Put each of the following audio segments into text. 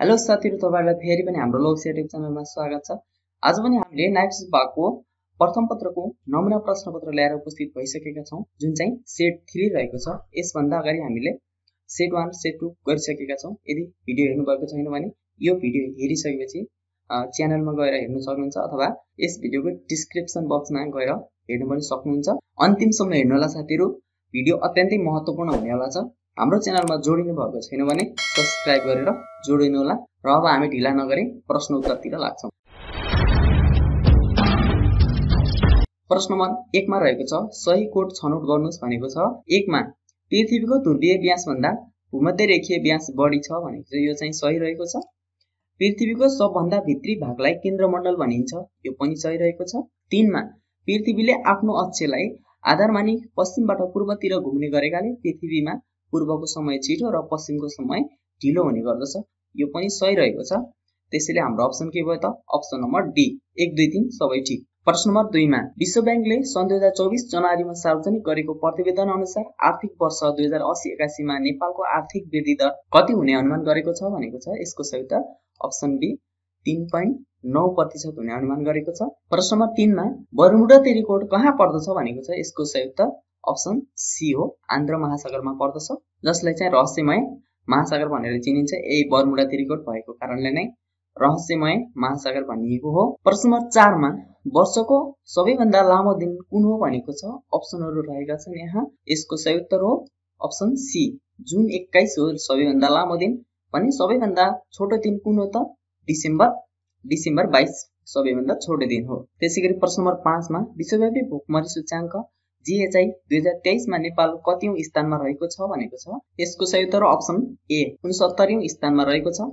Hello साथीहरू तपाईँहरूलाई फेरि पनि हाम्रो युट्युब च्यानलमा स्वागत छ। आज पनि हामीले नाइप्स भएको प्रथम पत्रको नमुना प्रश्न पत्र ल्याएर उपस्थित भइसकेका छौँ जुन चाहिँ सेट थ्री रहेको छ। यसभन्दा अगाडि हामीले सेट वान सेट टू गरिसकेका छौँ। यदि भिडियो हेर्नुभएको छैन भने यो भिडियो हेरिसकेपछि च्यानलमा गएर हेर्नु सक्नुहुन्छ अथवा यस भिडियोको डिस्क्रिप्सन बक्समा गएर हेर्नु पनि सक्नुहुन्छ। अन्तिमसम्म हेर्नुहोला साथीहरू भिडियो अत्यन्तै महत्त्वपूर्ण हुनेवाला छ। हाम्रो च्यानलमा जोडिनु भएको छैन भने सब्सक्राइब गरेर जोडिनु होला र अब हामी ढिला नगरी प्रश्न उत्तरतिर लाग्छौँ। प्रश्न नम्बर एकमा रहेको छ सही कोड छनौट गर्नुहोस् भनेको छ। एकमा पृथ्वीको ध्रुवीय व्यासभन्दा भूमध्य रेखीय व्यास बढी छ भनेको छ। यो चाहिँ सही रहेको छ। पृथ्वीको सबभन्दा भित्री भागलाई केन्द्रमण्डल भनिन्छ। यो पनि सही रहेको छ। तिनमा पृथ्वीले आफ्नो अक्षलाई आधार मानि पश्चिमबाट पूर्वतिर घुम्ने गरेकाले पृथ्वीमा पूर्वको समय छिटो र पश्चिमको समय ढिलो हुने गर्दछ। यो पनि सही रहेको छ। त्यसैले हाम्रो अप्सन के भयो त? Option number D. एक दुई तिन सबै ठिक। प्रश्न नम्बर दुईमा विश्व ब्याङ्कले सन् दुई हजार चौबिस जनवरीमा सार्वजनिक गरेको प्रतिवेदन अनुसार आर्थिक वर्ष दुई हजार असी एकासीमा नेपालको आर्थिक वृद्धि दर कति हुने अनुमान गरेको छ भनेको छ। यसको सही उत्तर अप्सन बी तिन पोइन्ट नौ प्रतिशत हुने अनुमान गरेको छ। प्रश्न नम्बर तिनमा बरुमुडा तेरिकोट कहाँ पर्दछ भनेको छ। यसको सही उत्तर अप्सन सी हो। आन्ध्र महासागरमा पर्दछ। जसलाई चाहिँ रहस्यमय महासागर भनेर चिनिन्छ। यही बर्मुडा त्रिकोट भएको कारणले नै रहस्यमय महासागर भनिएको हो। प्रश्न नम्बर चारमा वर्षको सबैभन्दा लामो दिन कुन हो भनेको छ? अप्सनहरू रहेका छन् यहाँ। यसको सही उत्तर हो अप्सन सी। जुन एक्काइस हो सबैभन्दा लामो दिन। भने सबैभन्दा छोटो दिन कुन हो त? डिसेम्बर। डिसेम्बर बाइस सबैभन्दा छोटो दिन हो। त्यसै गरी प्रश्न नम्बर पाँचमा विश्वव्यापी भोकमरी सूच्याङ्क जिएचआई दुई हजार तेइसमा नेपाल कतिौँ स्थानमा रहेको छ भनेको छ। यसको सही उत्तर अप्सन ए उनसत्तरीौँ स्थानमा रहेको छ।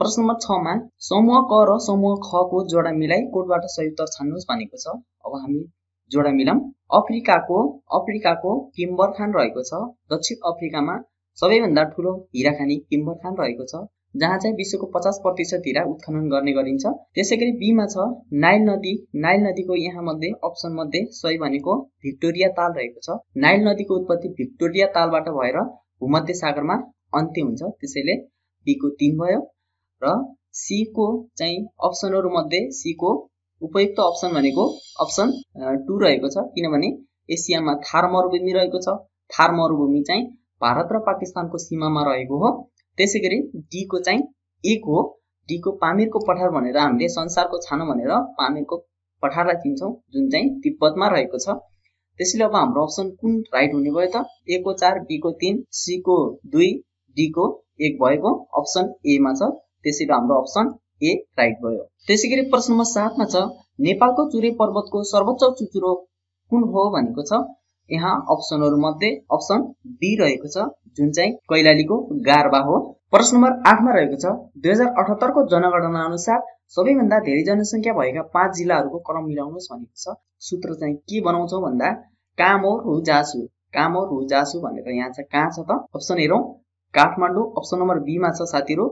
प्रश्न नम्बर छमा समूह क र समूह खको जोडा मिलाई कोडबाट सही उत्तर छान्नुहोस् भनेको छ। अब हामी जोडा मिलाउँ अफ्रिकाको अफ्रिकाको किम्बर खान रहेको छ। दक्षिण अफ्रिकामा सबैभन्दा ठुलो हिरा खानी किम्बर खान रहेको छ। जहाँ चाहिँ विश्वको पचास प्रतिशत हिरा उत्खनन गर्ने गरिन्छ। त्यसै गरी बीमा छ। नाइल नदी। नाइल नदीको यहाँ मध्ये अप्सन मध्ये सही भनेको भिक्टोरिया ताल रहेको छ। नाइल नदीको उत्पत्ति भिक्टोरिया तालबाट भएर भूमध्य सागरमा अन्त्य हुन्छ। त्यसैले बीको तिन भयो र सीको चाहिँ अप्सनहरू मध्ये सीको उपयुक्त अप्सन भनेको अप्सन टू रहेको छ। किनभने एसियामा थार मरुभूमि रहेको छ। थार मरुभूमि चाहिँ भारत र पाकिस्तानको सीमामा रहेको हो। त्यसै गरी डीको चाहिँ एक हो। डीको पामिरको पठार भनेर हामीले संसारको छानो भनेर पामिरको पठारलाई चिन्छौँ जुन चाहिँ तिब्बतमा रहेको छ। त्यसैले अब हाम्रो अप्सन कुन राइट हुने भयो त? ए को चार बीको तिन सीको दुई डीको एक भएको अप्सन एमा छ। त्यसैले हाम्रो अप्सन ए राइट भयो। त्यसै गरी प्रश्न नम्बर सातमा छ नेपालको चुरे पर्वतको सर्वोच्च चुचुरो कुन हो भनेको छ? यहाँ अप्सनहरू मध्ये अप्सन बी रहेको छ जुन चाहिँ कैलालीको गारबा हो। प्रश्न नम्बर आठमा रहेको छ दुई हजार अठहत्तरको जनगणना अनुसार सबैभन्दा धेरै जनसङ्ख्या भएका पाँच जिल्लाहरूको क्रम मिलाउनुहोस् भनेको छ। सूत्र चाहिँ के बनाउँछौँ भन्दा कामो रुजासु कामो रुजासु भनेर यहाँ चाहिँ कहाँ छ त? अप्सन हेरौँ। काठमाडौँ अप्सन नम्बर बीमा छ साथीहरू।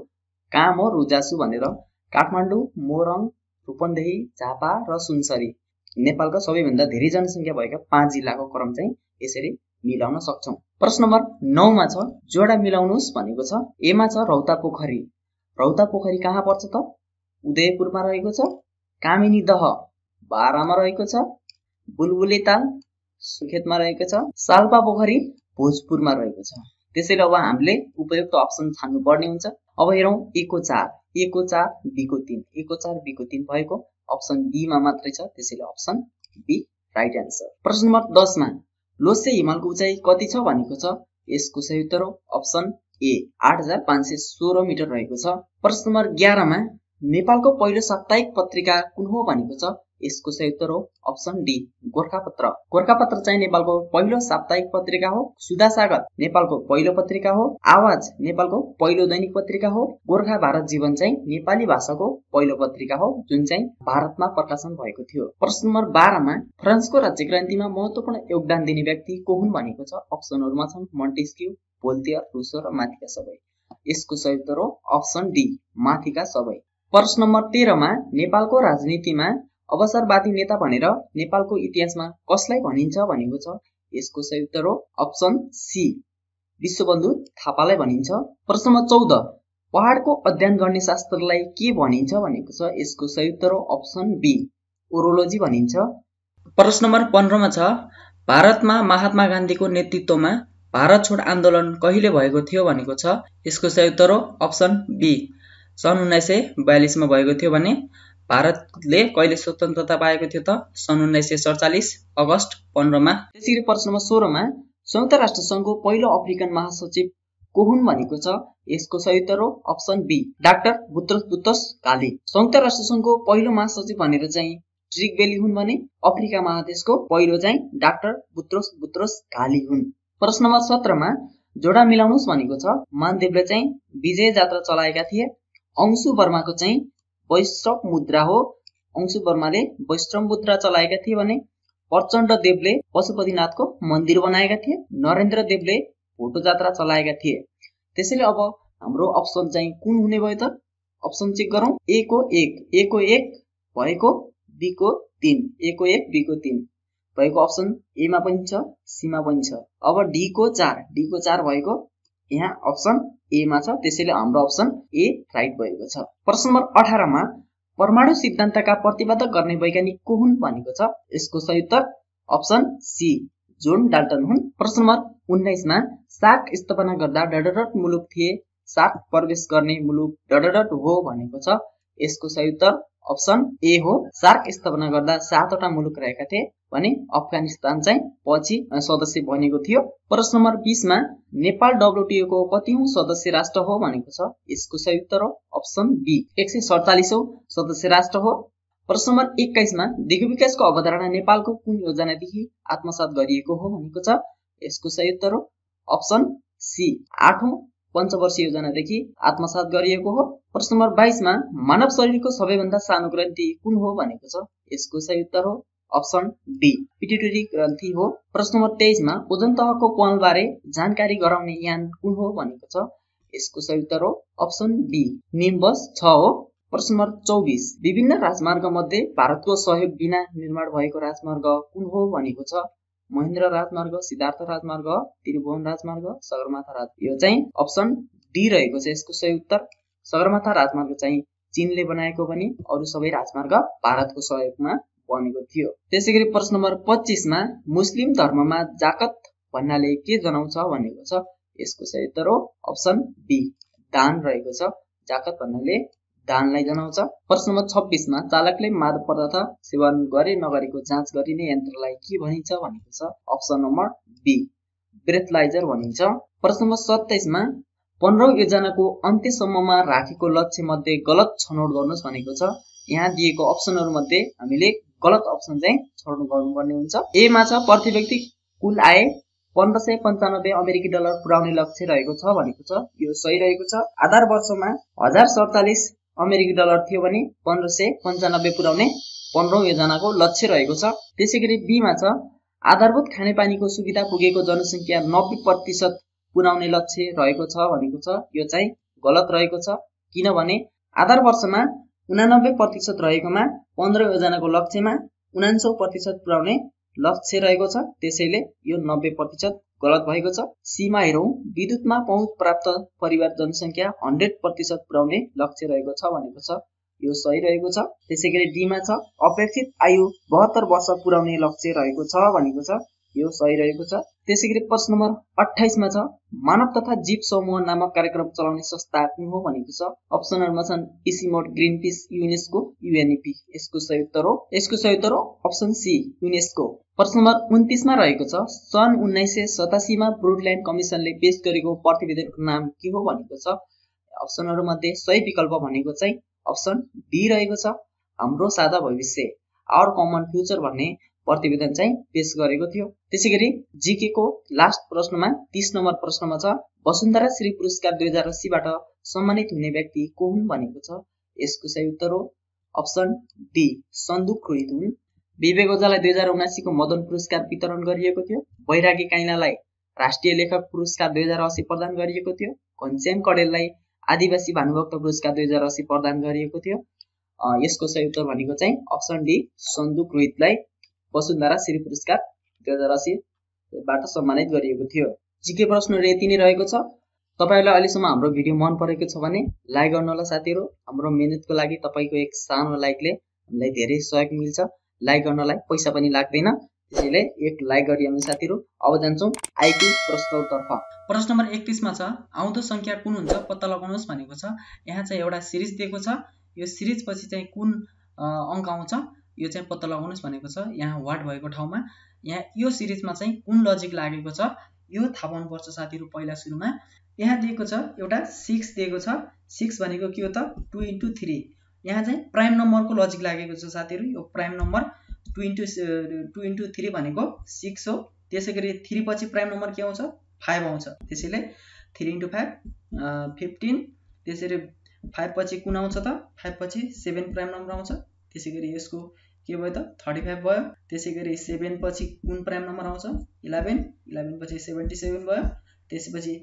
कामो रुजासु भनेर। काठमाडौँ मोरङ रूपन्देही झापा र सुनसरी। नेपालका सबैभन्दा धेरै जनसङ्ख्या भएका पाँच जिल्लाको क्रम चाहिँ यसरी मिलाउन सक्छौँ। प्रश्न नम्बर नौमा छ जोडा मिलाउनुहोस् भनेको छ एमा छ रौता पोखरी। रौता पोखरी कहाँ पर्छ त? उदयपुरमा रहेको छ कामिनी दह बाह्रमा रहेको छ बुलबुले ताल सुखेतमा रहेको छ साल्पा पोखरी भोजपुरमा रहेको छ। त्यसैले अब हामीले उपयुक्त अप्सन छान्नु पर्ने हुन्छ। अब हेरौँ एको चार एको चार बीको तिन। एको चार बीको तिन भएको अप्सन बीमा मात्रै छ त्यसैले अप्सन बी राइट एन्सर प्रश्न नम्बर दसमा लोसे हिमालको उचाइ कति छ भनेको छ? यसको सही उत्तर हो अप्सन ए आठ हजार पाँच सय सोह्र मिटर रहेको छ। प्रश्न नम्बर एघारमा नेपालको पहिलो साप्ताहिक पत्रिका कुन हो भनेको छ? यसको सही उत्तर हो अप्सन डी गोर्खापत्र। गोर्खापत्र चाहिँ नेपालको पहिलो साप्ताहिक पत्रिका हो। सुधा सागर नेपालको पहिलो पत्रिका हो। आवाज नेपालको पहिलो दैनिक पत्रिका हो। गोर्खा भारत जीवन चाहिँ नेपाली भाषाको पहिलो पत्रिका हो जुन चाहिँ भारतमा प्रकाशन भएको थियो। प्रश्न नम्बर बाह्रमा फ्रान्सको राज्य क्रान्तिमा महत्वपूर्ण योगदान दिने व्यक्ति को हुन् भनेको छ अप्सनहरूमा छन् मन्टेस्क्यू भोल्टियर रुसो र माथिका सबै। यसको सही उत्तर हो अप्सन डी माथिका सबै। प्रश्न नम्बर तेह्रमा नेपालको राजनीतिमा अवसरवादी नेता भनेर नेपालको इतिहासमा कसलाई भनिन्छ भनेको छ? यसको सही उत्तर हो अप्सन सी विश्वबन्धु थापालाई भनिन्छ। प्रश्न चौध पहाडको अध्ययन गर्ने शास्त्रलाई के भनिन्छ भनेको छ? यसको संयुक्त र अप्सन बी ओरोलोजी भनिन्छ। प्रश्न नम्बर पन्ध्रमा छ भारतमा महात्मा गान्धीको नेतृत्वमा भारत छोड आन्दोलन कहिले भएको थियो भनेको छ? यसको संयुक्त र अप्सन बी सन् उन्नाइस सय बयालिसमा भएको थियो भने भारतले कहिले स्वतन्त्रता पाएको थियो त? सन् उन्नाइस सय सडचालिस अगस्त पन्ध्रमा। त्यसै गरी प्रश्न नम्बर सोह्रमा संयुक्त राष्ट्र सङ्घको पहिलो अफ्रिकन महासचिव को हुन् भनेको छ। यसको सही उत्तर हो option B. Doctor Boutros Boutros Ghali. संयुक्त राष्ट्र सङ्घको पहिलो महासचिव भनेर चाहिँ ट्रिक बेली हुन् भने अफ्रिका महादेशको पहिलो चाहिँ डाक्टर बुत्रोस बुत्रोस काली हुन्। प्रश्न नम्बर सत्रमा जोडा मिलाउनुहोस् भनेको छ। मानदेवले चाहिँ विजय जात्रा चलाएका थिए। अंशु वर्माको चाहिँ वैश्रव मुद्रा हो। अंशु वर्माले वैश्रव मुद्रा चलाएका थिए भने प्रचण्ड देवले पशुपतिनाथको मन्दिर बनाएका थिए नरेन्द्र देवले भोटो जात्रा चलाएका थिए। त्यसैले अब हाम्रो अप्सन चाहिँ कुन हुने भयो त? अप्सन चेक गरौँ। ए को एक ए को एक भएको बीको तिन ए को एक बीको तिन। भएको अप्सन एमा पनि छ सीमा पनि छ। अब डीको चार डीको चार भएको यहाँ अप्सन एमा छ त्यसैले हाम्रो अप्सन ए राइट भएको छ। प्रश्न नम्बर अठारमा परमाणु सिद्धान्तका प्रतिपादक गर्ने वैज्ञानिक को हुन् भनेको छ? यसको सही उत्तर अप्सन सी जोन डाल्टन हुन्। प्रश्न नम्बर उन्नाइसमा सार्क स्थापना गर्दा डडरट मुलुक थिए सार्क प्रवेश गर्ने मुलुक डडरट हो भनेको छ। यसको सही उत्तर अप्सन ए हो। सार्क स्थापना गर्दा सातवटा मुलुक रहेका थिए भने अफगानिस्तान चाहिँ पछि सदस्य बनेको थियो। प्रश्न नम्बर बिसमा नेपाल डब्लुटिओको कतिौँ सदस्य राष्ट्र हो भनेको छ? यसको सही उत्तर हो अप्सन बी। एक सय सडचालिसौँ सदस्य राष्ट्र हो। प्रश्न नम्बर एक्काइसमा दिगो विकासको अवधारणा नेपालको कुन योजनादेखि आत्मसात गरिएको हो भनेको छ? यसको सही उत्तर हो अप्सन सी। आठौँ पञ्चवर्षीय योजनादेखि आत्मसात गरिएको हो। प्रश्न नम्बर बाइसमा मानव शरीरको सबैभन्दा सानो ग्रन्थि कुन हो भनेको छ? यसको सही उत्तर हो अप्सन डी पिट्युटरी ग्रन्थि हो। प्रश्न नम्बर तेइसमा ओजन तहको कोणबारे जानकारी गराउने यान कुन हो भनेको छ? यसको सही उत्तर हो अप्सन बी निम्बस छ हो। प्रश्न नम्बर चौबिस. विभिन्न राजमार्ग मध्ये भारतको सहयोग बिना निर्माण भएको राजमार्ग कुन हो भनेको छ? महेन्द्र राजमार्ग सिद्धार्थ राजमार्ग त्रिभुवन राजमार्ग सगरमाथा राज यो चाहिँ अप्सन डी रहेको छ। यसको सही उत्तर सगरमाथा राजमार्ग चाहिँ चिनले बनाएको भने अरू सबै राजमार्ग भारतको सहयोगमा बनेको थियो। त्यसै गरी प्रश्न नम्बर पच्चिसमा मुस्लिम धर्ममा जाकत भन्नाले के जनाउँछ भनेको छ? यसको सही उत्तर हो अप्सन बी दान रहेको छ। जाकत भन्नाले दानलाई जनाउँछ। प्रश्न नम्बर छब्बिसमा चालकले मादक पदार्थ सेवन गरे नगरेको जाँच गरिने यन्त्रलाई के भनिन्छ भनेको छ? अप्सन नम्बर बी ब्रेथलाइजर भनिन्छ। प्रश्न नम्बर सत्ताइसमा पन्ध्रौँ योजनाको अन्त्यसम्ममा राखेको लक्ष्य मध्ये गलत छनौट गर्नुहोस् भनेको छ। यहाँ दिएको अप्सनहरू मध्ये हामीले गलत अप्सन चाहिँ छनौट गर्नुपर्ने हुन्छ। एमा छ प्रति व्यक्ति कुल आय पन्ध्र सय पन्चानब्बे अमेरिकी डलर पुर्याउने लक्ष्य रहेको छ भनेको छ। यो सही रहेको छ। आधार वर्षमा हजार सडचालिस अमेरिकी डलर थियो भने पन्ध्र सय पन्चानब्बे पुर्याउने पन्ध्रौँ योजनाको लक्ष्य रहेको छ। त्यसै गरी बीमा छ। आधारभूत खानेपानीको सुविधा पुगेको जनसङ्ख्या नब्बे प्रतिशत पुर्याउने लक्ष्य रहेको छ भनेको छ। यो चाहिँ गलत रहेको छ। किनभने आधार वर्षमा उनानब्बे प्रतिशत रहेकोमा पन्ध्र योजनाको लक्ष्यमा उनान्सौ प्रतिशत पुर्याउने लक्ष्य रहेको छ। त्यसैले यो नब्बे प्रतिशत गलत भएको छ। सीमा हेरौँ विद्युतमा पहुँच प्राप्त परिवार जनसङ्ख्या हन्ड्रेड प्रतिशत पुर्याउने लक्ष्य रहेको छ भनेको छ। यो सही रहेको छ। त्यसै गरी डीमा छ। अपेक्षित आयु बहत्तर वर्ष पुर्याउने लक्ष्य रहेको छ भनेको छ। यो सही रहेको छ। त्यसै गरी प्रश्न नम्बर अठाइसमा छ मानव तथा जीव समूह नामक कार्यक्रम चलाउने संस्था कुन हो भनेको छ? अप्सनहरूमा छन् ICIMOD Greenpeace UNESCO UNEP. यसको उत्तर हो यसको उत्तर हो अप्सन सी युनेस्को। प्रश्न नम्बर उन्तिसमा रहेको छ सन् उन्नाइस सय सतासीमा ब्रुडल्यान्ड कमिसनले पेश गरेको प्रतिवेदनको नाम के हो भनेको छ? अप्सनहरू मध्ये सही विकल्प भनेको चाहिँ अप्सन डी रहेको छ। हाम्रो साझा भविष्य। आवर कमन फ्युचर भन्ने प्रतिवेदन चाहिँ पेश गरेको थियो। त्यसै गरी जिकेको लास्ट प्रश्नमा तिस नम्बर प्रश्नमा छ वसुन्धरा श्री पुरस्कार दुई हजार अस्सीबाट सम्मानित हुने व्यक्ति को हुन् भनेको छ? यसको सही उत्तर हो अप्सन डी सन्दुक रोहित हुन्। विवेक ओझालाई दुई हजार उनासीको मदन पुरस्कार वितरण गरिएको थियो। बैरागी काइनालाई राष्ट्रिय लेखक पुरस्कार दुई हजार अस्सी प्रदान गरिएको थियो। घनश्याम कडेललाई आदिवासी भानुभक्त पुरस्कार दुई हजार अस्सी प्रदान गरिएको थियो। यसको सही उत्तर भनेको चाहिँ अप्सन डी सन्दुक रोहितलाई वसुन्धरा श्री पुरस्कार दुई हजार असीबाट सम्मानित गरिएको थियो। जिके प्रश्नहरू यति नै रहेको छ। तपाईँहरूलाई अहिलेसम्म हाम्रो भिडियो मन परेको छ भने लाइक गर्नु होला साथीहरू। हाम्रो मिहिनेतको लागि तपाईँको एक सानो लाइकले हामीलाई धेरै सहयोग मिल्छ। लाइक गर्नलाई पैसा पनि लाग्दैन। त्यसैले एक लाइक गरिहाल्नु साथीहरू अब जान्छौँ आइक्यू प्रश्नतर्फ प्रश्न नम्बर एकतिसमा छ आउँदो सङ्ख्या कुन हुन्छ पत्ता लगाउनुहोस् भनेको छ। यहाँ चाहिँ एउटा सिरिज दिएको छ। यो सिरिज पछि चाहिँ कुन अङ्क आउँछ? यो चाहिँ पत्ता लगाउनुहोस् भनेको छ यहाँ वाट भएको ठाउँमा। यहाँ यो सिरिजमा चाहिँ कुन लजिक लागेको छ यो थाहा पाउनुपर्छ साथीहरू पहिला सुरुमा। यहाँ दिएको छ एउटा सिक्स दिएको छ। सिक्स भनेको के हो त? टु इन्टु थ्री यहाँ चाहिँ प्राइम नम्बरको लजिक लागेको छ साथीहरू? यो prime number two into two into three भनेको सिक्स हो। त्यसै गरी थ्री पछि प्राइम नम्बर के आउँछ? फाइभ आउँछ। त्यसैले थ्री इन्टु फाइभ फिफ्टिन त्यसरी फाइभ पछि कुन आउँछ त? फाइभ पछि सेभेन प्राइम नम्बर आउँछ। त्यसै गरी यसको के भयो त? थर्टी फाइभ भयो। त्यसै गरी सेभेन पछि कुन प्राइम नम्बर आउँछ? इलेभेन इलेभेन पछि सेभेन्टी सेभेन भयो। त्यसपछि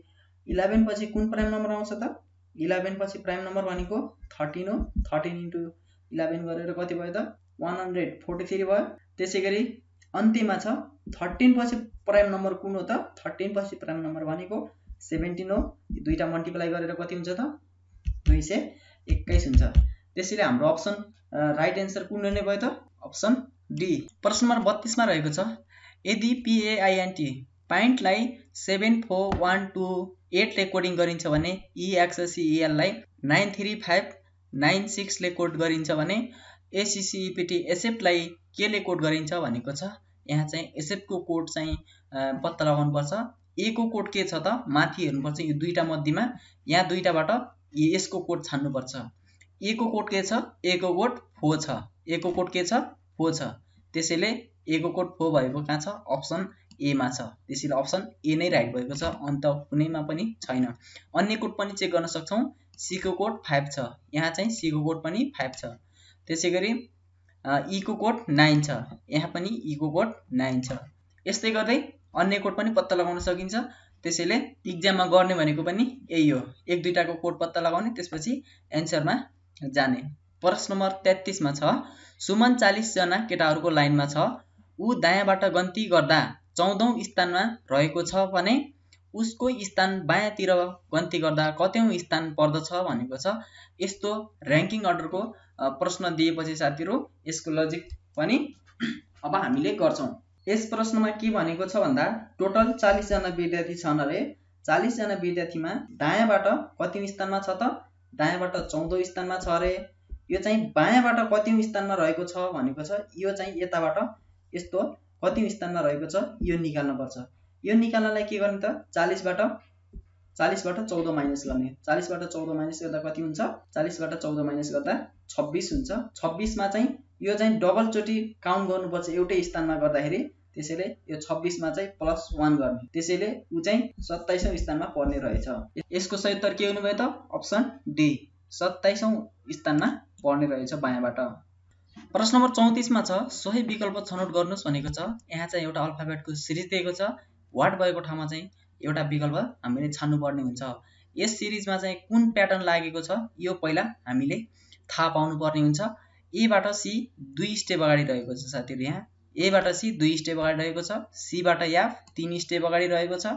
इलेभेन पछि कुन प्राइम नम्बर आउँछ त? इलेभेन पछि प्राइम नम्बर भनेको थर्टिन हो। थर्टिन इन्टु इलेभेन गरेर कति भयो त? वान हन्ड्रेड फोर्टी थ्री भयो। त्यसै गरी अन्त्यमा छ। थर्टिन पछि प्राइम नम्बर कुन हो त? थर्टिन पछि प्राइम नम्बर भनेको सेभेन्टिन हो। दुईवटा मल्टिप्लाई गरेर कति हुन्छ त? दुई सय एक्काइस हुन्छ। त्यसैले हाम्रो अप्सन राइट एन्सर कुन हुने भयो त? अप्सन डी प्रश्न नम्बर बत्तिसमा रहेको छ। यदि P A I N T पाइन्टलाई seven four one two एटले कोडिङ गरिन्छ भने इएक्ससिइएललाई नाइन थ्री फाइभ नाइन सिक्सले कोड गरिन्छ भने A C C E P T एसेप्टलाई केले कोड गरिन्छ भनेको छ। यहाँ चाहिँ एसेप्टको कोड चाहिँ पत्ता लगाउनुपर्छ। एको कोड के छ त? माथि हेर्नुपर्छ। यो दुईवटा मध्येमा यहाँ दुईवटाबाट यसको कोड छान्नुपर्छ। एको कोड के छ? एको कोड फो छ। एको कोड के छ? फो छ। त्यसैले एको कोड फो भएको कहाँ छ? अप्सन एमा छ। त्यसैले अप्सन ए नै राइट भएको छ। अन्त कुनैमा पनि छैन। अन्य कोड पनि चेक गर्न सक्छौँ। सीको कोड फाइभ छ। यहाँ चाहिँ सीको कोड पनि फाइभ छ। त्यसै गरी ईको कोड नाइन छ। यहाँ पनि ईको कोड नाइन छ। यस्तै गर्दै अन्य कोड पनि पत्ता लगाउन सकिन्छ। त्यसैले इक्जाममा गर्ने भनेको पनि यही हो। एक दुईवटाको कोड पत्ता लगाउने त्यसपछि एन्सरमा जाने। प्रश्न नम्बर तेत्तिसमा छ। सुमन चालिसजना केटाहरूको लाइनमा छ। ऊ दायाँबाट गन्ती गर्दा चौधौँ स्थानमा रहेको छ भने उसको स्थान बायाँतिर गन्ती गर्दा कत्यौँ स्थान पर्दछ भनेको छ। यस्तो ऱ्याङ्किङ अर्डरको प्रश्न दिएपछि साथीहरू यसको लजिक पनि अब हामीले गर्छौँ। यस प्रश्नमा के भनेको छ भन्दा टोटल चालिसजना विद्यार्थी छन् अरे। चालिसजना विद्यार्थीमा दायाँबाट कति स्थानमा छ त? दायाँबाट चौधौँ स्थानमा छ अरे। यो चाहिँ बायाँबाट कति स्थानमा रहेको छ भनेको छ यो चाहिँ यताबाट यस्तो कति स्थानमा रहेको छ यो निकाल्नुपर्छ यो निकाल्नलाई के गर्ने त? चालिसबाट चालिसबाट चौध माइनस गर्ने। चालिसबाट चौध माइनस गर्दा कति हुन्छ? चालिसबाट चौध माइनस गर्दा छब्बिस हुन्छ। छब्बिसमा चाहिँ यो चाहिँ डबलचोटि काउन्ट गर्नुपर्छ एउटै स्थानमा गर्दाखेरि। त्यसैले यो छब्बिसमा चाहिँ प्लस वान गर्ने। त्यसैले ऊ चाहिँ सत्ताइसौँ स्थानमा पर्ने रहेछ। यसको सही उत्तर के हुनुभयो त? Option D. सत्ताइसौँ स्थानमा पर्ने रहेछ बायाँबाट। प्रश्न नम्बर चौतिसमा छ सोही विकल्प छनौट गर्नुहोस् भनेको छ यहाँ चाहिँ एउटा अल्फाबेटको सिरिज दिएको छ। वार्ड भएको ठाउँमा चाहिँ एउटा विकल्प हामीले छान्नुपर्ने हुन्छ। यस सिरिजमा चाहिँ कुन प्याटर्न लागेको छ यो पहिला हामीले थाहा पाउनुपर्ने हुन्छ। एबाट सी दुई स्टेप अगाडि रहेको छ साथीहरू यहाँ। एबाट सी दुई स्टेप अगाडि रहेको छ सीबाट याफ तिन स्टेप अगाडि रहेको छ।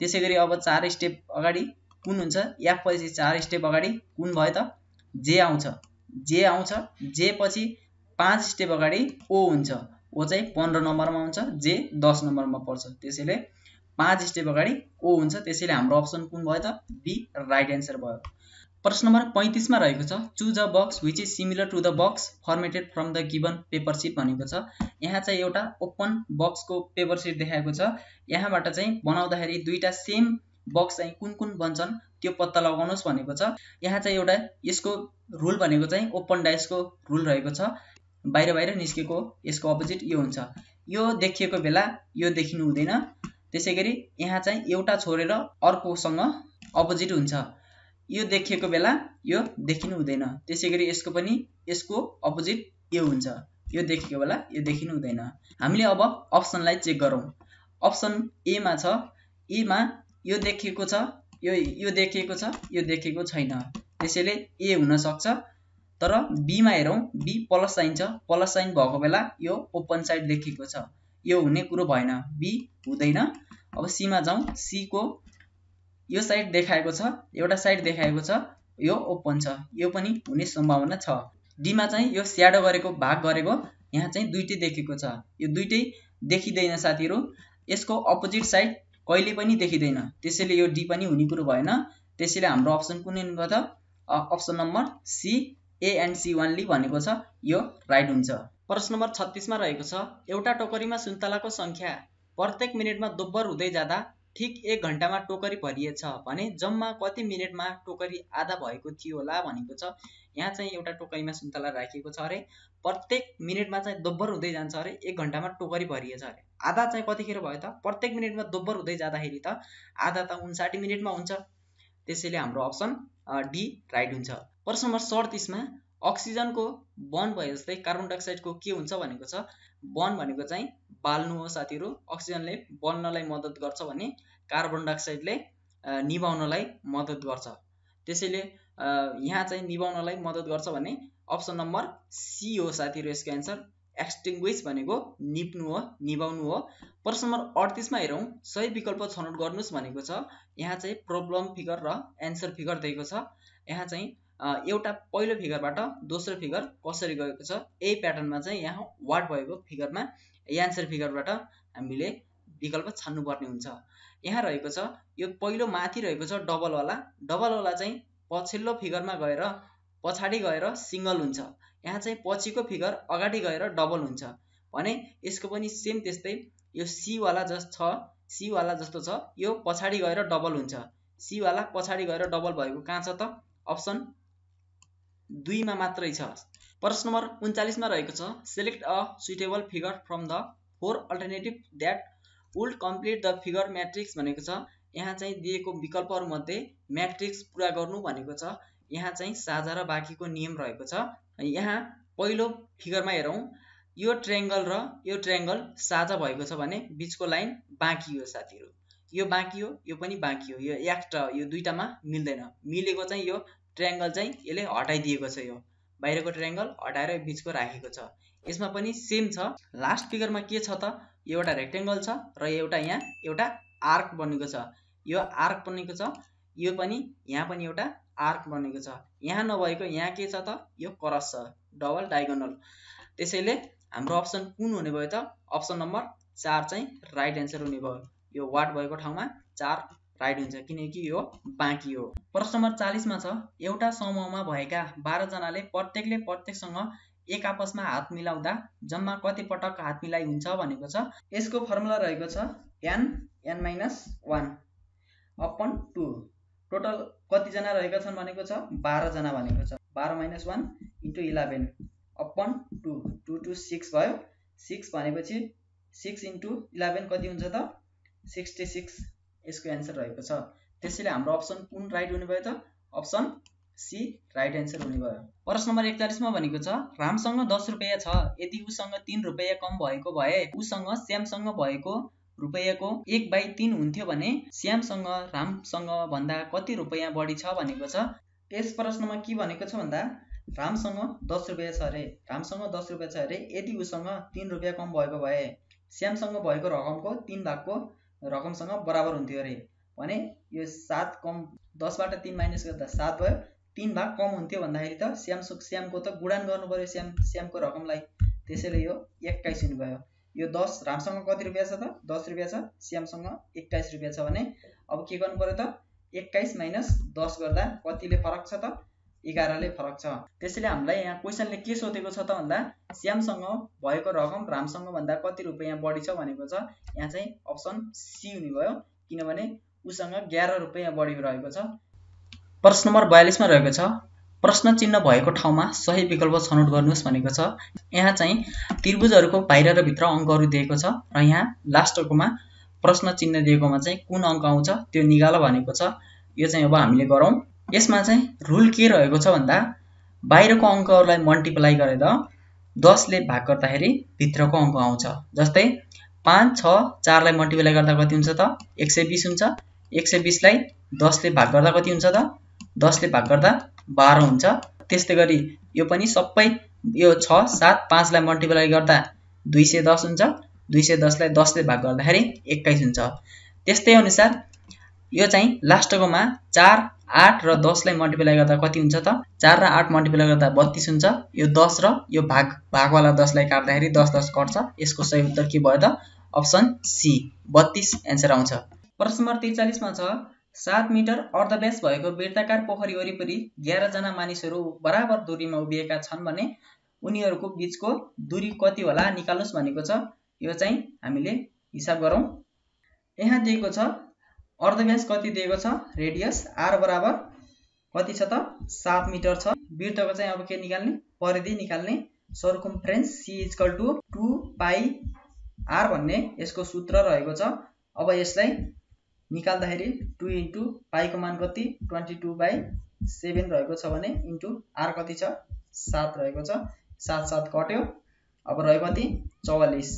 त्यसै गरी अब चार स्टेप अगाडि कुन हुन्छ याफ पछि चार स्टेप अगाडि कुन भयो त? जे आउँछ। जे आउँछ जे पछि पाँच स्टेप अगाडि ओ हुन्छ। ओ चाहिँ पन्ध्र नम्बरमा हुन्छ जे दस नम्बरमा पर्छ। त्यसैले पाँच स्टेप अगाडि ओ हुन्छ। त्यसैले हाम्रो अप्सन कुन भयो त? बी राइट एन्सर भयो। प्रश्न नम्बर पैँतिसमा रहेको छ choose a box which is similar to the box formatted from the given paper sheet भनेको छ। यहाँ चाहिँ एउटा ओपन बक्सको पेपर सिट देखाएको छ। यहाँबाट चाहिँ बनाउँदाखेरि दुईवटा सेम बक्स चाहिँ कुन कुन बन्छन् त्यो पत्ता लगाउनुहोस् भनेको छ। यहाँ चाहिँ एउटा यसको रुल भनेको चाहिँ ओपन डाइसको रुल रहेको छ। बाहिर बाहिर निस्केको यसको अपोजिट यो हुन्छ। यो देखिएको बेला यो देखिनु हुँदैन। त्यसै गरी यहाँ चाहिँ एउटा छोडेर अर्कोसँग अपोजिट हुन्छ। यो देखिएको बेला यो देखिनु हुँदैन। त्यसै गरी यसको पनि यसको अपोजिट यो हुन्छ। यो देखेको बेला यो देखिनु हुँदैन। हामीले अब अप्सनलाई चेक गरौँ। अप्सन एमा छ। एमा यो देखिएको छ यो यो देखिएको छ यो देखिएको छैन। त्यसैले ए हुनसक्छ। तर बीमा हेरौँ बी प्लस साइन छ। प्लस साइन भएको बेला यो ओपन साइड देखिएको छ। यो हुने कुरो भएन। बी हुँदैन। अब सीमा जाउँ। सीको यो साइड देखाएको छ एउटा साइड देखाएको छ यो ओपन छ। यो पनि हुने सम्भावना छ। डीमा चाहिँ यो स्याडो गरेको भाग गरेको यहाँ चाहिँ दुइटै देखेको छ। यो दुइटै देखिँदैन साथीहरू। यसको अपोजिट साइड कहिले पनि देखिँदैन। त्यसैले यो डी पनि हुने कुरो भएन। त्यसैले हाम्रो अप्सन कुन हुनुभयो त? Option number C A and C only भनेको छ। यो राइट हुन्छ। प्रश्न नम्बर छत्तिसमा रहेको छ। एउटा टोकरीमा सुन्तलाको सङ्ख्या प्रत्येक मिनटमा दोब्बर हुँदै जाँदा ठिक एक घन्टामा टोकरी भरिएछ भने जम्मा कति मिनटमा टोकरी आधा भएको थियो होला भनेको छ। यहाँ चाहिँ एउटा टोकरीमा सुन्तला राखिएको छ अरे। प्रत्येक मिनटमा चाहिँ दोब्बर हुँदै जान्छ अरे। एक घन्टामा टोकरी भरिएछ अरे। आधा चाहिँ कतिखेर भयो त? प्रत्येक मिनटमा दोब्बर हुँदै जाँदाखेरि त आधा त उन्साठी मिनटमा हुन्छ। त्यसैले हाम्रो अप्सन डी राइट हुन्छ। प्रश्न नम्बर सडतिसमा अक्सिजनको बन भए जस्तै कार्बन डाइअक्साइडको के हुन्छ भनेको छ? बन भनेको चाहिँ बाल्नु हो साथीहरू। अक्सिजनले बल्नलाई मद्दत गर्छ भने कार्बन डाइअक्साइडले निभाउनलाई मद्दत गर्छ। त्यसैले यहाँ चाहिँ निभाउनलाई मद्दत गर्छ भने अप्सन नम्बर सी हो साथीहरू यसको एन्सर एक्सटिङ्विस भनेको निप्नु हो निभाउनु हो। प्रश्न नम्बर अडतिसमा हेरौँ। सही विकल्प छनौट गर्नुहोस् भनेको छ। यहाँ चाहिँ प्रब्लम फिगर र एन्सर फिगर दिएको छ। यहाँ चाहिँ एउटा पहिलो फिगरबाट दोस्रो फिगर कसरी गएको छ? यही प्याटर्नमा चाहिँ यहाँ वाट भएको फिगरमा एन्सर फिगरबाट हामीले विकल्प छान्नुपर्ने हुन्छ। यहाँ रहेको छ यो पहिलो माथि रहेको छ डबलवाला डबलवाला चाहिँ पछिल्लो फिगरमा गएर पछाडि गएर सिङ्गल हुन्छ। यहाँ चाहिँ पछिको फिगर अगाडि गएर डबल हुन्छ। भने यसको पनि सेम त्यस्तै यो सीवाला जस छ सीवाला जस्तो छ यो पछाडि गएर डबल हुन्छ। सीवाला पछाडि गएर डबल भएको कहाँ छ त? अप्सन दुईमा मात्रै छ। प्रश्न नम्बर उन्चालिसमा रहेको छ select a suitable figure from the four alternative that would complete the figure matrix भनेको छ। यहाँ चाहिँ दिएको विकल्पहरूमध्ये म्याट्रिक्स पुरा गर्नु भनेको छ। यहाँ चाहिँ साझा र बाँकीको नियम रहेको छ। यहाँ पहिलो फिगरमा हेरौँ। यो ट्रायङ्गल र यो ट्रायङ्गल साझा भएको छ भने बिचको लाइन बाँकी हो साथीहरू। यो बाँकी हो यो पनि बाँकी हो। यो एक्ट यो दुइटामा मिल्दैन। मिलेको चाहिँ यो ट्रायङ्गल चाहिँ यसले हटाइदिएको छ यो। बाहिरको ट्रायङ्गल हटाएर बिचको राखेको छ। यसमा पनि सेम छ। लास्ट फिगरमा के छ त? एउटा रेक्टेङ्गल छ र एउटा यहाँ एउटा आर्क बनेको छ। यो आर्क बनेको छ। यो पनि यहाँ पनि एउटा आर्क बनेको छ। यहाँ नभएको यहाँ के छ त? यो क्रस छ। डबल डाइगोनल त्यसैले हाम्रो अप्सन कुन हुने भयो त? अप्सन नम्बर चार चाहिँ राइट एन्सर हुने भयो। यो वाट भएको ठाउँमा चार राइट हुन्छ किनकि यो बाँकी हो। प्रश्न नम्बर चालिसमा छ एउटा समूहमा भएका बाह्रजनाले प्रत्येकले प्रत्येकसँग एक आपसमा हात मिलाउँदा जम्मा कति पटक हात मिलाइ हुन्छ भनेको छ। यसको फर्मुला रहेको छ N N minus one upon two. Total कतिजना रहेका छन् भनेको छ? बाह्रजना भनेको छ। बाह्र minus one into eleven. Upon two. Two two six भयो। सिक्स भनेपछि सिक्स इन्टु इलेभेन कति हुन्छ त? Sixty six. यसको एन्सर रहेको छ। त्यसैले हाम्रो अप्सन कुन राइट हुने भयो त? अप्सन सी राइट एन्सर हुने भयो। प्रश्न नम्बर एकचालिसमा भनेको छ रामसँग दस रुपियाँ छ। यदि उसँग तिन रुपियाँ कम भएको भए उसँग श्यामसँग भएको रुपियाँको एक बाई तिन हुन्थ्यो भने श्यामसँग रामसँग भन्दा कति रुपियाँ बढी छ भनेको छ? यस प्रश्नमा के भनेको छ भन्दा रामसँग दस रुपियाँ छ अरे। रामसँग दस रुपियाँ छ अरे। यदि उसँग तिन रुपियाँ कम भएको भए श्यामसँग भएको रकमको तिन भागको रकमसँग बराबर हुन्थ्यो अरे। भने यो सात कम दसबाट तिन माइनस गर्दा सात भयो। तिन भाग कम हुन्थ्यो भन्दाखेरि त स्याम स्यामको त गुडान गर्नु पऱ्यो स्याम स्यामको रकमलाई। त्यसैले यो एक्काइस हुनुभयो। यो दस रामसँग कति रुपियाँ छ त? दस रुपियाँ छ स्यामसँग एक्काइस रुपियाँ छ भने अब के गर्नु पऱ्यो त? एक्काइस माइनस दस गर्दा कतिले फरक छ त? एघारले फरक छ। त्यसैले हामीलाई यहाँ क्वेसनले के सोधेको छ त भन्दा श्यामसँग भएको रकम रामसँग भन्दा कति रुपियाँ बढी छ भनेको छ? यहाँ चाहिँ अप्सन सी हुने भयो किनभने उसँग एघार रुपियाँ बढी रहेको छ। प्रश्न नम्बर बयालिसमा रहेको छ। प्रश्न चिन्ह भएको ठाउँमा सही विकल्प छनौट गर्नुहोस् भनेको छ। यहाँ चाहिँ त्रिभुजहरूको बाहिर र भित्र अङ्कहरू दिएको छ र यहाँ लास्टकोमा प्रश्न चिन्ह दिएकोमा चाहिँ कुन अङ्क आउँछ त्यो निकाल भनेको छ। यो चाहिँ अब हामीले गरौँ। यसमा चाहिँ रुल के रहेको छ भन्दा बाहिरको अङ्कहरूलाई मल्टिप्लाई गरेर दसले भाग गर्दाखेरि भित्रको अङ्क आउँछ। जस्तै पाँच छ चारलाई मल्टिप्लाई गर्दा कति हुन्छ त? एक सय बिस हुन्छ। एक सय बिसलाई दसले भाग गर्दा कति हुन्छ त? दसले भाग गर्दा बाह्र हुन्छ। त्यस्तै गरी यो पनि सबै यो छ सात पाँचलाई मल्टिप्लाई गर्दा दुई सय दस हुन्छ। दुई सय दसलाई दसले भाग गर्दाखेरि एक्काइस हुन्छ। त्यस्तै अनुसार यो चाहिँ लास्टकोमा चार आठ र दसलाई मल्टिप्लाई गर्दा कति हुन्छ त? चार र आठ मल्टिप्लाई गर्दा बत्तिस हुन्छ। यो दस र यो भाग भागवाला दसलाई काट्दाखेरि दस दस कट्छ। यसको सही उत्तर के भयो त? अप्सन सी बत्तिस एन्सर आउँछ। प्रश्न नम्बर त्रिचालिसमा छ सात मिटर अर्धव्यास भएको वृत्ताकार पोखरी वरिपरि एघारजना मानिसहरू बराबर दूरीमा उभिएका छन् भने उनीहरूको बिचको दूरी कति होला निकाल्नुहोस् भनेको छ। यो चाहिँ हामीले हिसाब गरौँ। यहाँ दिएको छ अर्धव्यास कति दिएको छ? रेडियस आर बराबर कति छ त? सात मिटर छ। वृत्तको चाहिँ अब के निकाल्ने? परिधि निकाल्ने। Circumference C equal to two pi R भन्ने यसको सूत्र रहेको छ। अब यसलाई निकाल्दाखेरि टु इन्टु पाईको मान कति? ट्वेन्टी टू बाई सेभेन रहेको छ भने इन्टु आर कति छ? सात रहेको छ। सात सात कट्यो। अब रह्यो कति? चौवालिस।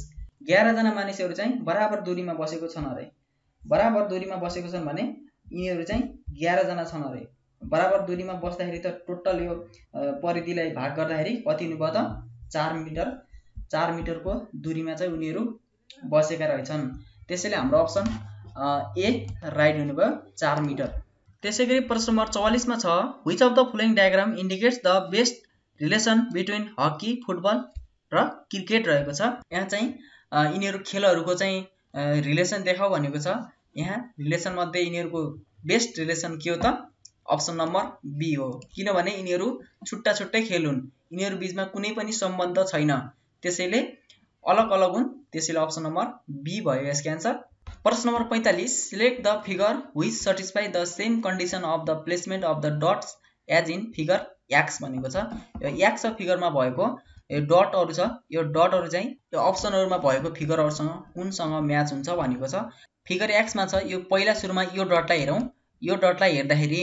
एघारजना मानिसहरू चाहिँ बराबर दुरीमा बसेको छन् अरे। बराबर दुरीमा बसेको छन् भने यिनीहरू चाहिँ एघारजना छन् अरे। बराबर दुरीमा बस्दाखेरि त टोटल यो परिधिलाई भाग गर्दाखेरि कति हुनुभयो त? चार मिटर। चार मिटरको दुरीमा चाहिँ उनीहरू बसेका रहेछन्। त्यसैले हाम्रो अप्सन ए राइट हुनुभयो चार मिटर। त्यसै गरी प्रश्न नम्बर चौवालिसमा छ which of the following diagram indicates the best relation between hockey football र क्रिकेट रहेको छ? यहाँ चाहिँ यिनीहरू खेलहरूको चाहिँ रिलेसन देखाऊ भनेको छ। यहाँ रिलेसन मध्ये यिनीहरूको बेस्ट रिलेसन के हो त? अप्सन नम्बर बी हो। किनभने यिनीहरू छुट्टा छुट्टै खेल हुन् यिनीहरू बिचमा कुनै पनि सम्बन्ध छैन। त्यसैले अलग अलग हुन्। त्यसैले अप्सन नम्बर बी भयो यसको एन्सर प्रश्न नम्बर पैँतालिस select the figure which satisfy the same condition of the placement of the dots as in figure X भनेको छ। यो एक्स फिगरमा भएको यो डटहरू छ यो डटहरू चाहिँ यो अप्सनहरूमा भएको फिगरहरूसँग कुनसँग म्याच हुन्छ भनेको छ। फिगर एक्समा छ यो पहिला सुरुमा यो डटलाई हेरौँ। यो डटलाई हेर्दाखेरि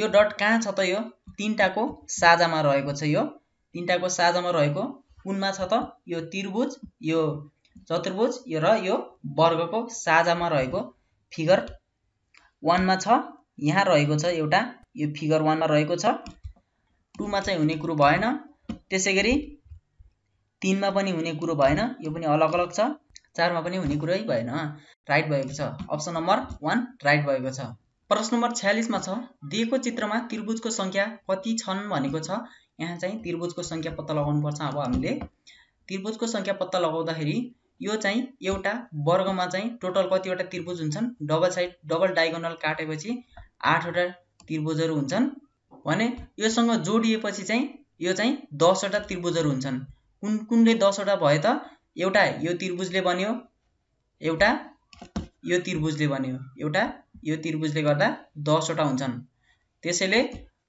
यो डट कहाँ छ त यो? तिनवटाको साझामा रहेको छ यो। तिनवटाको साझामा रहेको कुनमा छ त यो त्रिभुज यो चतुर्भुज र यो वर्गको साझामा रहेको फिगर वानमा छ। यहाँ रहेको छ एउटा यो फिगर वानमा रहेको छ। टुमा चाहिँ हुने कुरो भएन। त्यसै गरी तिनमा पनि हुने कुरो भएन। यो पनि अलग अलग छ। चारमा पनि हुने कुरै भएन। राइट भएको छ। अप्सन नम्बर वान राइट भएको छ। प्रश्न नम्बर छ्यालिसमा छ। दिएको चित्रमा त्रिभुजको सङ्ख्या कति छन् भनेको छ। यहाँ चाहिँ त्रिभुजको सङ्ख्या पत्ता लगाउनुपर्छ। अब हामीले त्रिभुजको सङ्ख्या पत्ता लगाउँदाखेरि यो चाहिँ एउटा वर्गमा चाहिँ टोटल कतिवटा त्रिभुज हुन्छन्? डबल साइड डबल डाइगोनल काटेपछि आठवटा त्रिभुजहरू हुन्छन्। भने योसँग जोडिएपछि चाहिँ यो चाहिँ दसवटा त्रिभुजहरू हुन्छन्। कुन कुनले दसवटा भयो त एउटा यो त्रिभुजले बन्यो एउटा यो त्रिभुजले बन्यो एउटा यो त्रिभुजले गर्दा दसवटा हुन्छन्। त्यसैले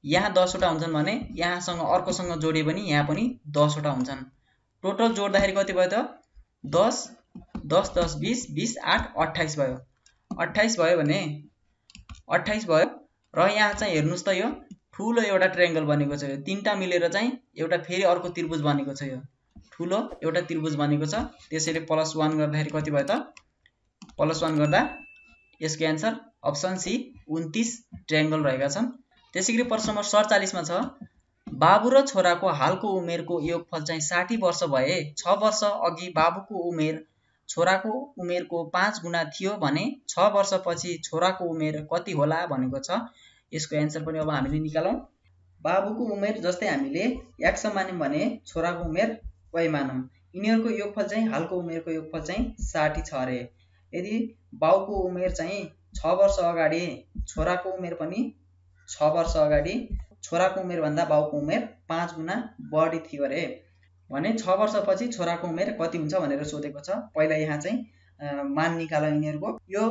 यहाँ दसवटा हुन्छन् भने यहाँसँग अर्कोसँग जोड्यो भने यहाँ पनि दसवटा हुन्छन्। टोटल जोड्दाखेरि कति भयो त? दस दस दस बिस बिस आठ अठाइस भयो। अठाइस भयो भने अठाइस भयो। र यहाँ चाहिँ हेर्नुहोस् त यो ठुलो एउटा ट्रायङ्गल बनेको छ यो। तिनवटा मिलेर चाहिँ एउटा फेरि अर्को त्रिभुज बनेको छ यो। ठुलो एउटा त्रिभुज बनेको छ। त्यसैले प्लस वान गर्दाखेरि कति भयो त? प्लस वान गर्दा यसको एन्सर अप्सन सी उन्तिस ट्रायङ्गल रहेका छन्। त्यसै गरी प्रश्न नम्बर सडचालिसमा छ। बाबु र छोराको हालको उमेरको योगफल चाहिँ साठी वर्ष भए छ वर्ष अघि बाबुको उमेर छोराको उमेरको पाँच गुणा थियो भने छ वर्षपछि छोराको उमेर कति होला भनेको छ। यसको एन्सर पनि अब हामीले निकालौँ। बाबुको उमेर जस्तै हामीले एक्स मान्यौँ भने छोराको उमेर वाइ मानौँ। यिनीहरूको योगफल चाहिँ हालको उमेरको योगफल चाहिँ साठी छ अरे। यदि बाउको उमेर चाहिँ छ वर्ष अगाडि छोराको उमेर पनि छ वर्ष अगाडि छोराको उमेरभन्दा बाउको उमेर पाँच गुणा बढी थियो अरे। भने छ वर्षपछि छोराको उमेर कति हुन्छ भनेर सोधेको छ। पहिला यहाँ चाहिँ मान निकाल यिनीहरूको। यो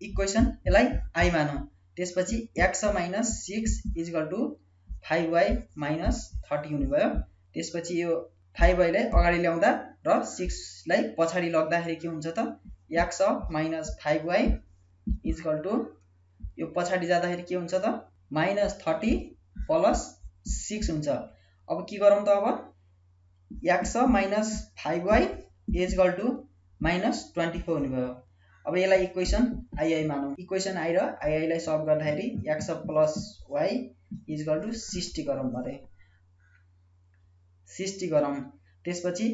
इक्वेसन यसलाई आई मानौँ त्यसपछि X minus six equal to five Y minus thirty हुने भयो। त्यसपछि यो फाइभ वाईलाई अगाडि ल्याउँदा र सिक्सलाई पछाडि लग्दाखेरि के हुन्छ त? X minus five Y equal to यो पछाडि जाँदाखेरि के हुन्छ त? माइनस थर्टी प्लस सिक्स हुन्छ। अब के गरौँ त अब? X minus five Y equal to minus twenty four हुने भयो। अब यसलाई इक्वेसन आइआई मानौँ। इक्वेसन आई र आइआईलाई सल्भ गर्दाखेरि X plus Y equal to sixty गरौँ अरे सिक्सटी गरौँ। त्यसपछि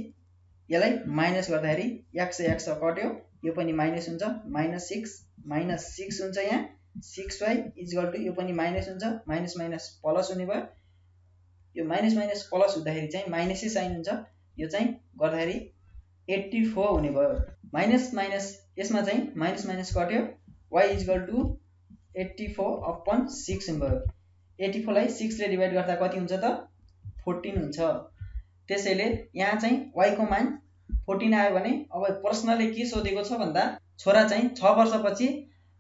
यसलाई माइनस गर्दाखेरि एक्स एक्स कट्यो। यो पनि माइनस हुन्छ। माइनस सिक्स माइनस सिक्स हुन्छ यहाँ। सिक्स वाई इजकल टु यो पनि माइनस हुन्छ माइनस माइनस प्लस हुने भयो। यो माइनस माइनस प्लस हुँदाखेरि चाहिँ माइनसै साइन हुन्छ। यो चाहिँ गर्दाखेरि एट्टी फोर हुने भयो। माइनस माइनस यसमा चाहिँ minus minus कट्यो। Y equal to eighty four upon six हुने भयो। एट्टी फोरलाई सिक्सले डिभाइड गर्दा कति हुन्छ त? फोर्टिन हुन्छ। त्यसैले यहाँ चाहिँ वाइको मान फोर्टिन आयो भने अब प्रश्नले के सोधेको छ भन्दा छोरा चाहिँ छ वर्षपछि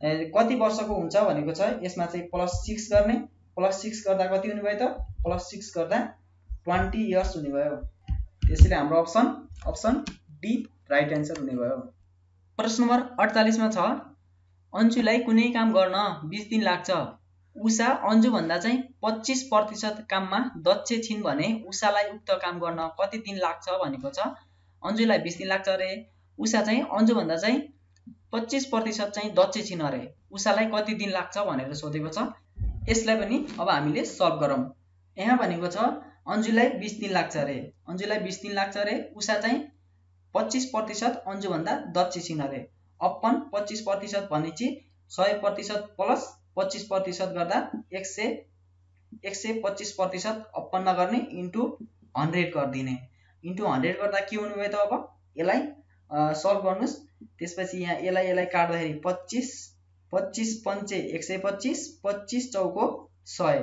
कति वर्षको हुन्छ भनेको छ? यसमा चाहिँ प्लस सिक्स गर्ने। प्लस सिक्स गर्दा कति हुने भयो त? प्लस सिक्स गर्दा ट्वेन्टी इयर्स हुने भयो। त्यसैले हाम्रो option option D right answer हुने भयो। प्रश्न नम्बर अडचालिसमा छ। अन्जुलाई कुनै काम गर्न बिस दिन लाग्छ। उषा अन्जुभन्दा चाहिँ पच्चिस प्रतिशत काममा दक्ष छिन् भने उषालाई उक्त काम गर्न कति दिन लाग्छ भनेको छ? अन्जुलाई बिस दिन लाग्छ अरे। उषा चाहिँ अन्जुभन्दा चाहिँ पच्चिस प्रतिशत चाहिँ दक्ष छिन् अरे। उषालाई कति दिन लाग्छ भनेर सोधेको छ। यसलाई पनि अब हामीले सल्भ गरौँ। यहाँ भनेको छ अन्जुलाई बिस दिन लाग्छ अरे। अन्जुलाई बिस दिन लाग्छ अरे। उषा चाहिँ पच्चिस प्रतिशत अन्जुभन्दा दक्ष छिन् अरे। अपन पच्चिस प्रतिशत भनेपछि सय प्रतिशत प्लस पच्चिस प्रतिशत गर्दा एक सय एक सय पच्चिस प्रतिशत अपन्न गर्ने इन्टु हन्ड्रेड गरिदिने। इन्टु हन्ड्रेड गर्दा के हुने भयो त अब? यसलाई सल्भ गर्नुहोस्। त्यसपछि यहाँ यसलाई यसलाई काट्दाखेरि पच्चिस पच्चिस पन्चे एक सय पच्चिस पच्चिस चौको सय।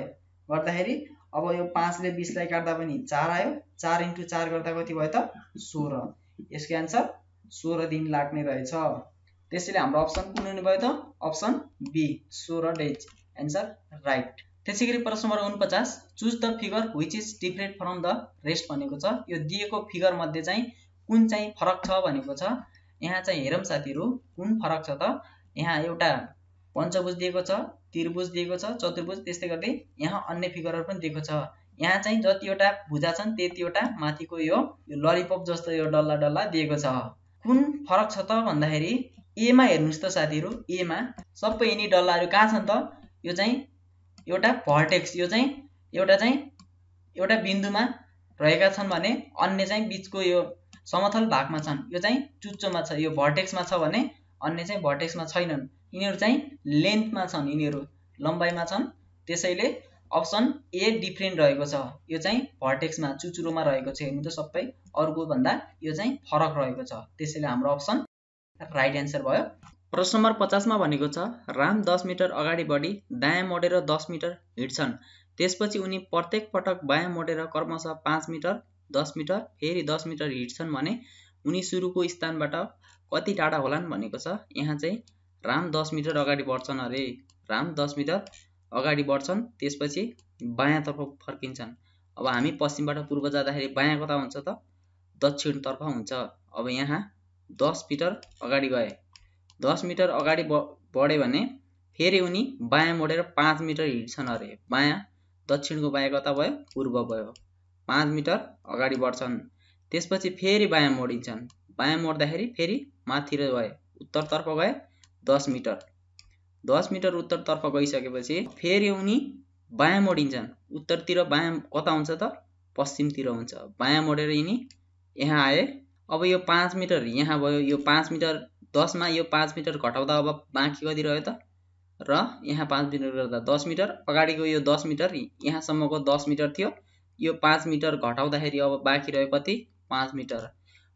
गर्दाखेरि अब यो पाँचले बिसलाई काट्दा पनि चार आयो। चार इन्टु चार गर्दा कति भयो त? सोह्र। यसको एन्सर सोह्र दिन लाग्ने रहेछ। त्यसैले हाम्रो अप्सन कुन हुने भयो त? अप्सन बी सोह्र डेज एन्सर राइट त्यसै गरी प्रश्न number उनपचास choose the figure which is different from the rest भनेको छ। यो दिएको फिगर मध्ये चाहिँ कुन चाहिँ फरक छ भनेको छ यहाँ चाहिँ हेरौँ साथीहरू कुन फरक छ त? यहाँ एउटा पञ्चभुज दिएको छ त्रिभुज दिएको छ चतुर्भुज त्यस्तै गर्दै यहाँ अन्य फिगरहरू पनि दिएको छ। यहाँ चाहिँ जतिवटा भुजा छन् त्यतिवटा माथिको यो ललिपप जस्तो यो डल्ला डल्ला दिएको छ। कुन फरक छ त भन्दाखेरि एमा हेर्नुहोस् त साथीहरू एमा सबै यिनी डल्लाहरू कहाँ छन् त? यो चाहिँ एउटा भर्टेक्स यो चाहिँ एउटा चाहिँ एउटा बिन्दुमा रहेका छन् भने अन्य चाहिँ बिचको यो समथल भागमा छन्। यो चाहिँ चुच्चोमा छ यो भर्टेक्समा छ भने अन्य चाहिँ भर्टेक्समा छैनन्। यिनीहरू चाहिँ लेन्थमा छन् यिनीहरू लम्बाइमा छन्। त्यसैले अप्सन ए डिफ्रेन्ट रहेको छ। यो चाहिँ भर्टेक्समा चुचुरोमा रहेको छ। हेर्नु त सबै अर्को भन्दा यो चाहिँ फरक रहेको छ। त्यसैले हाम्रो अप्सन राइट एन्सर भयो। प्रश्न नम्बर पचासमा भनेको छ राम दस मिटर अगाडि बढी दायाँ मोडेर दस मिटर हिँड्छन्। त्यसपछि उनी प्रत्येक पटक बायाँ मोडेर क्रमशः पाँच मिटर दस मिटर फेरि दस मिटर हिँड्छन् भने उनी सुरुको स्थानबाट कति टाढा होलान् भनेको छ यहाँ चाहिँ राम दस मिटर अगाडि बढ्छन् अरे। राम दस मिटर अगाडि बढ्छन् त्यसपछि बायाँतर्फ फर्किन्छन्। अब हामी पश्चिमबाट पूर्व जाँदाखेरि बायाँ कता हुन्छ त? दक्षिणतर्फ हुन्छ। अब यहाँ दस मिटर अगाडि गए। दस मिटर अगाडि बढ्यो भने फेरि उनी बायाँ मोडेर पाँच मिटर हिँड्छन् अरे। बायाँ दक्षिणको बायाँ कता भयो? पूर्व भयो। पाँच मिटर अगाडि बढ्छन्। त्यसपछि फेरि बायाँ मोडिन्छन्। बायाँ मोड्दाखेरि फेरि माथिर गए। उत्तरतर्फ गए दस मिटर। दस मिटर उत्तरतर्फ गइसकेपछि फेरि उनी बायाँ मोडिन्छन्। उत्तरतिर बायाँ कता हुन्छ त? पश्चिमतिर हुन्छ। बायाँ मोडेर यिनी यहाँ आए। अब यो पाँच मिटर यहाँ भयो। यो पाँच मिटर दसमा यो पाँच मिटर घटाउँदा अब बाँकी कति रह्यो त? र यहाँ पाँच मिटर गर्दा दस मिटर। अगाडिको यो दस मिटर यहाँसम्मको दस मिटर थियो। यो पाँच मिटर घटाउँदाखेरि अब बाँकी रह्यो कति? पाँच मिटर।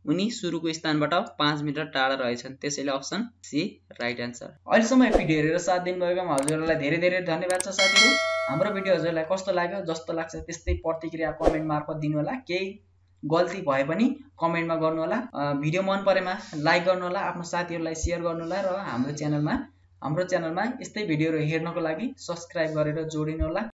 उनी सुरुको स्थानबाट पाँच मिटर टाढा रहेछन्। त्यसैले अप्सन सी राइट एन्सर अहिलेसम्म भिडियो हेरेर साथ दिनुभएकोमा हजुरहरूलाई धेरै धेरै धन्यवाद छ साथीहरू। हाम्रो भिडियो हजुरलाई कस्तो लाग्यो जस्तो लाग्छ त्यस्तै प्रतिक्रिया कमेन्ट मार्फत दिनुहोला। केही गल्ती भए पनि कमेन्टमा गर्नुहोला। भिडियो मन परेमा लाइक गर्नुहोला आफ्नो साथीहरूलाई सेयर गर्नुहोला र हाम्रो च्यानलमा हाम्रो च्यानलमा यस्तै भिडियोहरू हेर्नको लागि सब्सक्राइब गरेर जोडिनुहोला।